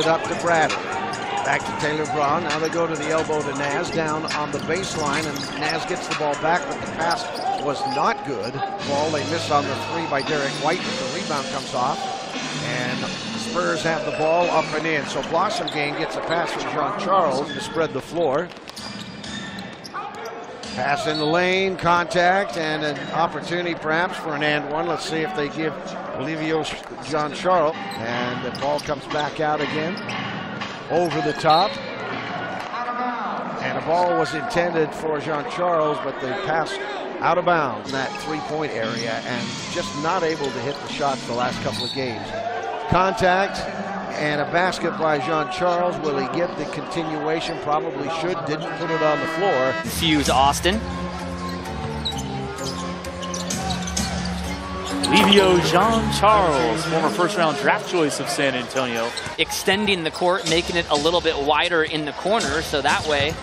it up to Bradley. Back to Taylor Braun. Now they go to the elbow to Naz down on the baseline, and Naz gets the ball back, but the pass was not good. Ball they miss on the three by Derrick White, but the rebound comes off. And Spurs have the ball up and in. So Blossomgame gets a pass from Jean Charles to spread the floor. Pass in the lane, contact, and an opportunity perhaps for an and one. Let's see if they give Olivio Charles. And the ball comes back out again. Over the top. And the ball was intended for Jean Charles, but they passed out of bounds in that three-point area and just not able to hit the shots the last couple of games. Contact and a basket by Jean Charles. Will he get the continuation? Probably should. Didn't put it on the floor. Fuse Austin. Livio Jean Charles, former first round draft choice of San Antonio. Extending the court, making it a little bit wider in the corner so that way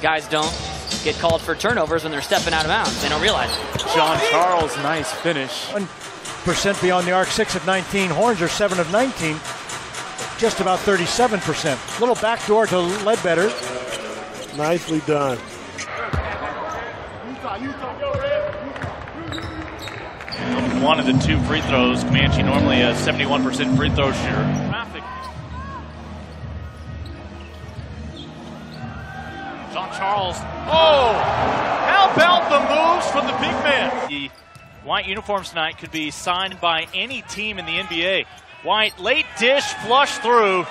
guys don't get called for turnovers when they're stepping out of bounds. They don't realize it. Jean Charles, nice finish. 1% beyond the arc, 6 of 19. Horns are 7 of 19 just about 37%. Little backdoor to Ledbetter. Nicely done. One of the two free throws. Comanche normally a 71% free throw shooter. John Charles. Oh! How about the moves from the big man? The white uniforms tonight could be signed by any team in the NBA. White, late dish, flush through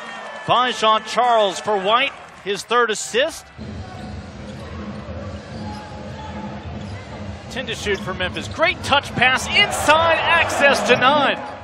by Jean Charles for White, his third assist. 10 to shoot for Memphis. Great touch pass inside, access denied.